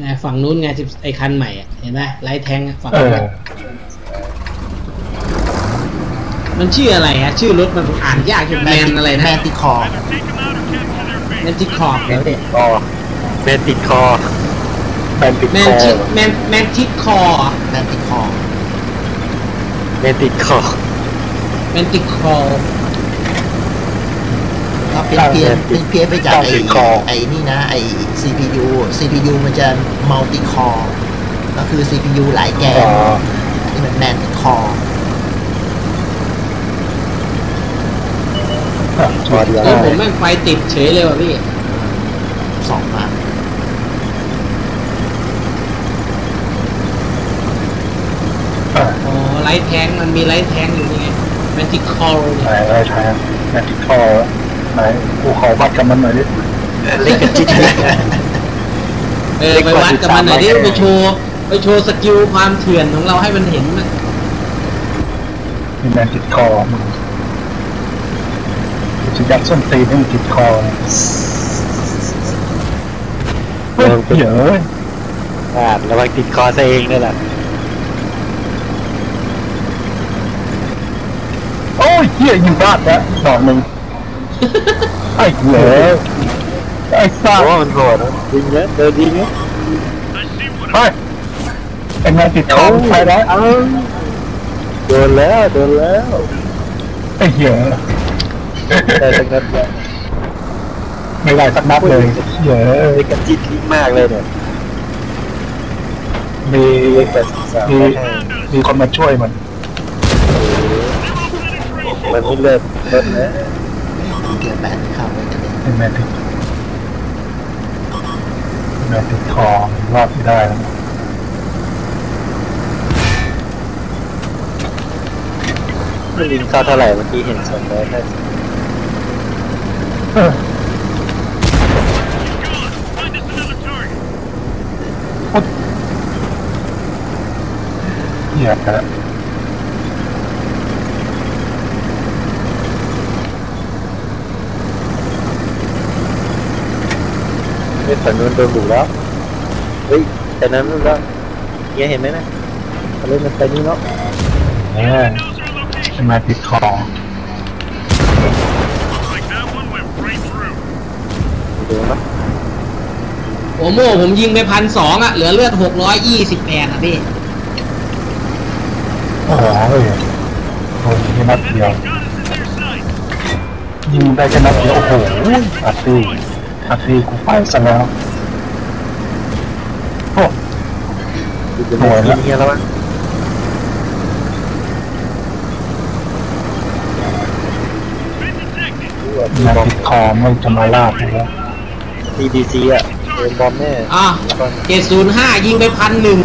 ไงฝั่งนู้นไงสิบไอคันใหม่อะเห็นไหมไลท์แทงอะฝั่งเอนู้นออะมันชื่ออะไรฮะชื่อรถมันอ่านยากอยู่แมนอะไรแมนะนติคอร์แมนติคอร์แล้วเด็กคอแมนติดคอแมนติดแมคนอทิแมนแมนทิคอร์แมนติคอร์แมนติดคอแมนติคอร์ ก็เป็นเพี้ยนเป็นเพี้ยนไปจากไอ้ไอ้นี่นะไอ้ CPU CPU มันจะ multi-core ก็คือ CPU หลายแกนอ๋ออันนี้มัน Manticore คอเดียวรถผมแม่งไฟติดเฉยเลยว่ะพี่สองมาเอออ๋อ light tank มันมี light tank อยู่นี่ไง Manticore ไหนอะไรใช้แมนติดคอ ไหนกูขอวัดกับมันหน่อยดิเล็กกันจิ๊ดเออไปวัดกับมันหน่อยดิไปโชว์ไปโชว์ skill ความเถื่อนของเราให้มันเห็นนะมีแมนติดคอมึงจะยัดส้นตีนให้มันติดคอเฮ้ยเดี๋ยวอ่าระวังติดคอซะเองนี่แหละ โอ้ยเหี้ยยิงพลาดแล้วดอกหนึ่ง ไอ้เหลือไอ้ซ่าเพราะว่ามันโหดนะยิงเยอะเดินยิงเยอะไอ้ไอ้แมนติดคอไปแล้วเอ้าโดนแล้วโดนแล้วไอ้เหี้ยได้ทั้งนั้นเลยไม่ได้สักนัดเลยเหี้ยไอ้กันจิตลิงมากเลยเนี่ยมีแต่สามมีมีคนมาช่วยมันมันไม่เลิกเลิกนะ เกียร์แปดเข้าไปกันเลยไอ้แมนติดแมนติดคอรอดไม่ได้แล้วมันยิงเข้าเท่าไหร่เมื่อกี้เห็นสองร้อยห้าสิบเออเหี้ยแล้ว เฮ้ยฝั่งนู้นโดนบุกแล้วเฮ้ยแต่นั้นนู่นแล้วเฮียเห็นไหมนะเขาเล่นมันไปนี่เนาะแหมไอ้แมนติดคอดูเนาะโอโม่ผมยิงไปพันสองอะ เหลือเลือดหกร้อยยี่สิบแปดอะพี่โอ้โหเฮ้ยโอ้ยแค่นัดเดียวยิงได้แค่นัดเดียวโอ้โหอัดตี อัดตีกูไปซะแล้วโอ้ดูจะไม่กินเฮียแล้วมั้งแมนติดคอไม่จะมาลาดเลยแล้วดีดีซีอะโดนบอมแน่อะเจ็ดศูนย์ห้ายิงไปพันหนึ่ง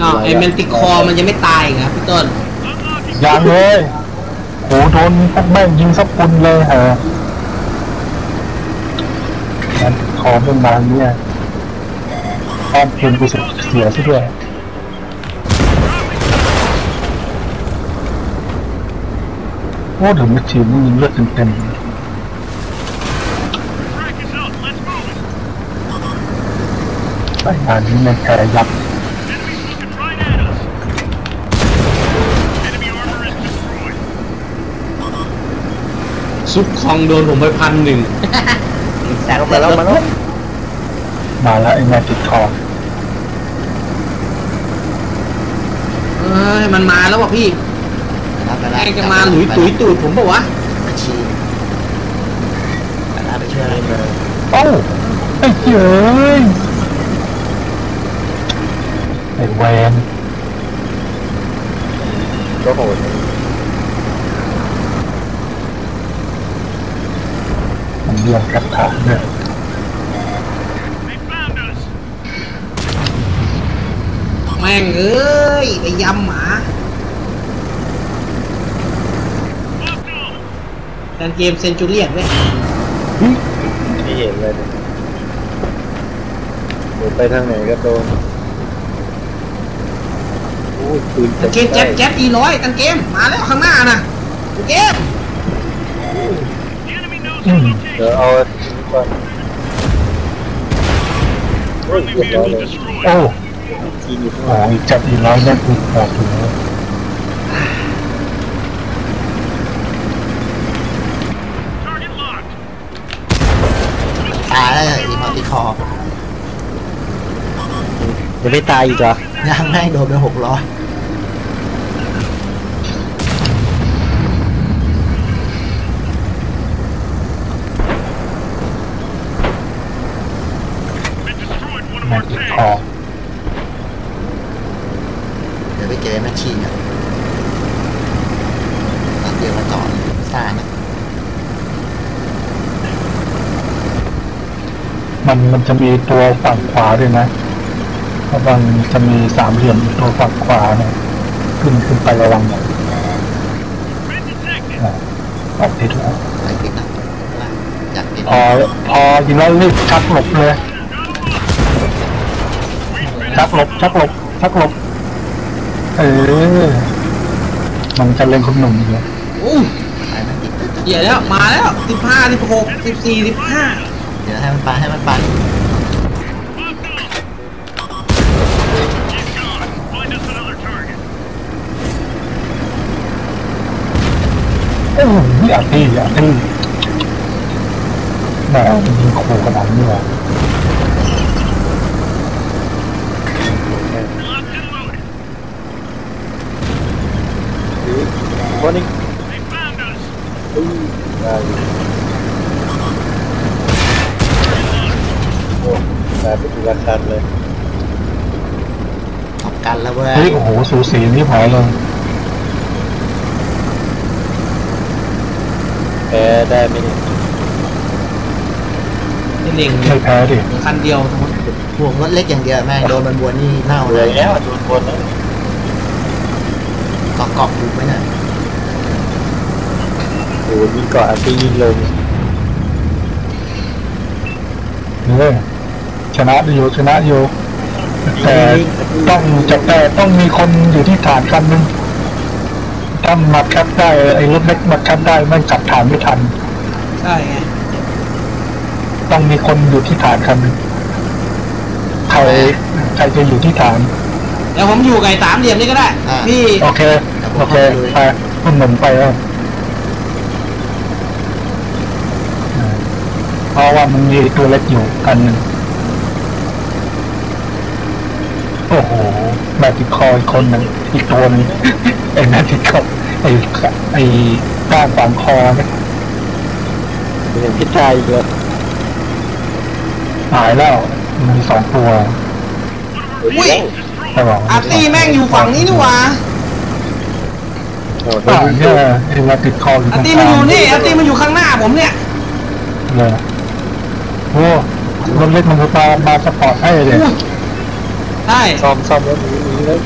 อ้าวไอแมนติคอร์มันยังไม่ตายอีกครับพี่ต้น ยังเลยโหโดนพวกแม่งยิงสับปุนเลยฮะแมนติดคอเป็นมางเนี่ยอ้อมเพนกูเสียเสียซะด้วยโอ้ถึงมาทีมนี่ยิงเลือดเต็มๆรายงานนี้ในแพ้ยับ ซุปคองโดนผมไปพันหนึ่งแซงมาแล้วมาแล้วมาแล้วไอ้แมติดคอเอ้ยมันมาแล้วว่ะพี่ไปแล้วแม่งจะมาหลุยตุยตูดผมปะวะมาชีไปแล้วไปช่วยอะไรมาโอ้าไอ้เหี้ยเอ้ยไอ้แวนก็โหด มัน เรียงกัดขาเนี่ยแม่งเอ้ยไปยำหมาการเกมเซนจูเรียนเว้ยไม่เห็นเลยเนี่ยโดนไปทางไหนก็โดนโอ้ยปืนกางเกมแจ๊บแจ๊บอีร้อยกางเกมมาแล้วข้างหน้าน่ะกางเกมอืม เดี๋ยวเอาก่อนเฮ้ยเรียบร้อยเลยโอ้ทีอยู่ข้างหลังจับอีกร้อยนั่นคือแปดถึงตายแล้วอีมัลติคอร์ยังไม่ตายอีกเหรอยังแม่โดนไปหกร้อย แม่ติดคอ เดี๋ยวไปเจอแมชชีนอะตอนเดียวมาจอดซ่านะ มันมันจะมีตัวฝั่งขวาด้วยนะเพราะมันจะมีสามเหลี่ยมอีกตัวฝั่งขวาเนี่ยขึ้นขึ้นไประวังหน่อยอะออกได้ถูกไปติดนะอยากติดพอพอยิงแล้วรีบชักหลบเลย ชักหลบ ชักหลบ ชักหลบ เออ มันจะเล่นคุณหนุ่มอยู่อู้ไปมันติดตึ๊ดตึ๊ดเดี๋ยวแล้ว มาแล้วสิบห้าสิบหกสิบสี่สิบห้าเดี๋ยวให้มันไปให้มันไปโอ้โหอย่าที่อย่าที่แหมมันยิงขู่ขนาดนี้เลยคนนี้ ปทีละคันเลยทำกันแล้วเว้ยเฮ้ยโอ้โหสูสีนี่หายเลยแพ้ได้ไหมเนี่ยที่เล็งไม่แพ้ดิ คันเดียวทั้งหมดห่วงรถเล็กอย่างเดียวแม่งโดนมันบวนนี่เน่าเหเลลือยแล้วโดนบนแล้วเกาะเกาะถูกไหมเนี่ยโอ้ยิงเกาะอันที่ยิงลง เออ ชนะอยู่ชนะอยู่แต่ต้องจะแต่ต้องมีคนอยู่ที่ฐานคันหนึงถ้ามาแคปได้ไอ้รถเล็กมาแคปได้แมันจับฐานไม่ทันใช่ไงต้องมีคนอยู่ที่ฐานคันหนึงใครใครจะอยู่ที่ฐานเดี๋ยวผมอยู่ไก่สามเหลี่ยมนี่ก็ได้พี่โอเคโอเคไปคุณหนุ่มไปแล้วเพราะว่ามันมีตัวเล็กอยู่กันหนึ่ง โอ้โหแบติดคออีกคนหนึ่งอีกตัวหนึงไอ้แบติดคอไอ้ไอ้ก้านฝังคอเนี่ยเป็นอย่างพิษตายอีกแล้วหายแล้วมีสองตัวอุ้ยใช่ป่ะอาร์ตี้แม่งอยู่ฝั่งนี้นี่หว่าโอ้โหอ่าเนี่ยไอ้แบติดคออยู่ตอารงร์กตี้ลามันงอยู่นี่อาร์ตี้มันอยู่ข้างหน้าผมเนี่ยเลยโอ้รถเล็กมันจะมามา spot ให้เลยอู้ ใช่ซ่อมซ่อมแล้วหนีหนีเลย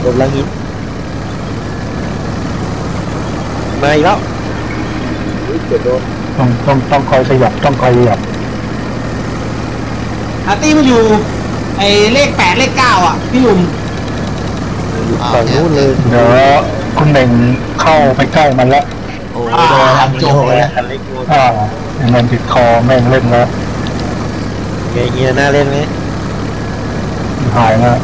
โดนลังหินมาอีกแล้วอุ๊ยเกือบโดนต้องต้องต้องคอยขยับต้องคอยขยับ arty มันอยู่ไอ้เลขแปดเลขเก้าอะพี่หนุ่มอยู่ฝั่งนู้นเลยเดี๋ยวคุณเด่งเข้าไปใกล้มันแล้วโอ้โดนทำโจกแล้วคันเล็กโดนอ่าเงินติดคอแม่งเล่นแล้วไงเฮียน่าเล่นไหม หายแล้ว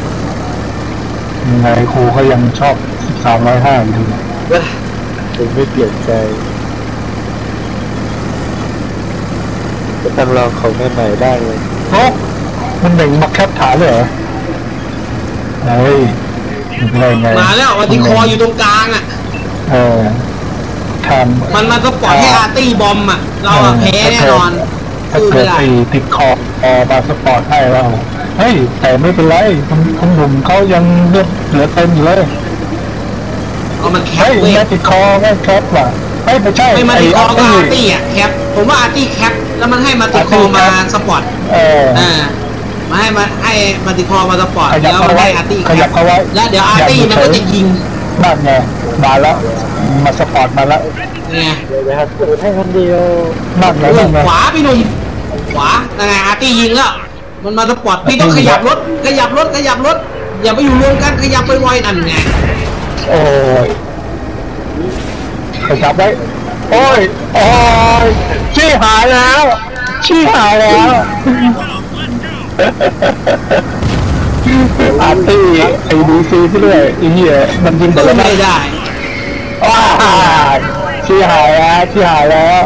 ยังไงครูก็ยังชอบสามร้อยห้าอยู่ดีว้าผมไม่เปลี่ยนใจจะต้องลองของใหม่ๆได้เลยโอ้มันเด่งมาแคปฐานเลยเหรอเฮ้ยไงไงมาแล้ววันที่คออยู่ตรงกลางอะ เออทำมันมันก็ปล่อยให้อาร์ตี้บอมอะ เราอะแพ้แน่นอนถ้าสู้เกิไม่ดได้ตีติดคอคอบาสปอร์ตให้แล้ว เฮ้ยแต่ไม่เป็นไรคุณคุณหนุ่มเขายังเลือดเหลือเต็มอยู่เลยเอามันแคปเฮ้ยเว้ยแม่ติดคอแม่แคปว่ะเฮ้ยไม่ใช่ไม่มาติดคอก็ไอาร์ตี้อะแคปผมว่าอาร์ตี้แคปแล้วมันให้มาติดคอมาสปอร์ตเอออ่ามาให้มาให้มาติดคอมา spot ขยับแล้วเข้ามันไว้ให้ arty ขยับเข้าไว้แล้วเดี๋ยว arty มันก็จะยิงนั่นไงมาแล้วมา spot มาแล้วไงเดี๋ยวนะครับสูดให้คนเดียวนั่นไงโอ้นั่นไงขวาพี่หนุ่มขวานั่นไง arty ยิงแล้ว มันมา spot พี่ต้องขยับรถ ขยับรถ ขยับรถ อย่าไปอยู่รวมกัน ขยับไปไวๆนั่นไง โอ้ยขยับไว้ โอ้ย โอ้ยชี้หายแล้ว ชี้หายแล้วอาร์ตี้ไอ้ดีซีที่ด้วยไอ้เหี้ยมันยิงก็แต่ละนัไม่ดได้ว้ายชี้หายแล้วชี้หายแล้ว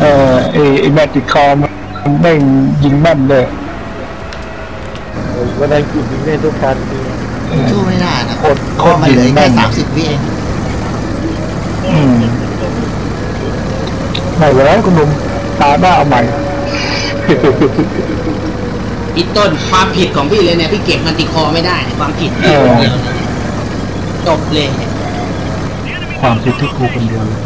เออไอ้ไอ้แมจิกคอมน แม่งยิงแม่นเลยวันนั้นกินยิงได้ทุกคันจริงสู้ไม่ได้นะโคตรเพราะมันเหลือโคตรยิงแค่แม่นสามสิบวิเองอืมไม่แล้วคุณหนุ่มตาหน้าเอาใหม่พี่ต้นความผิดของพี่เลยเนี่ยพี่เก็บมันติคอไม่ได้เนี่ยความผิดพี่คนเดียวเนี่ยจบเลยความคิดที่กูคนเดียวเลย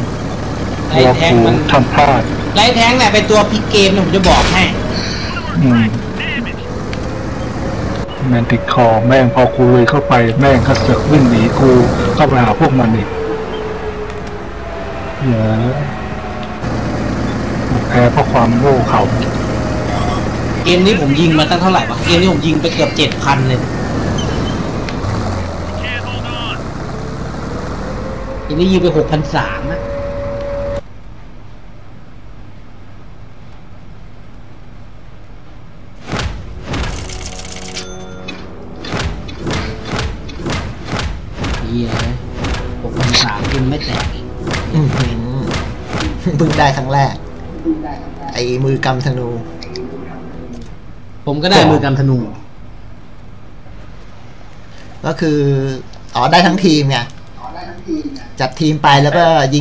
ไอ้ว่าแทงกูมันทำพลาด ไล่แทงเนี่ยเป็นตัวพลิกเกมเนี่ยผมจะบอกให้อืมแมนติดคอแม่งพอกูเลยเข้าไปแม่งก็เสือกวิ่งหนีกูเข้าไปหาพวกมันอีกเหี้ยแพ้เพราะความโง่เขาเกมนี้ผมยิงมาตั้งเท่าไหร่วะเกมนี้ผมยิงไปเกือบเจ็ดพันเลยเกมนี้ยิงไปหกพันสามอะ เฮียหกพันสามยิงไม่แตกอีกอื้อหือเพิ่งได้ครั้งแรก ไอ้มือกำธนู ผมก็ได้มือกำธนู ก็คือ อ๋อได้ทั้งทีมไงจัดทีมไปแล้วก็ยิง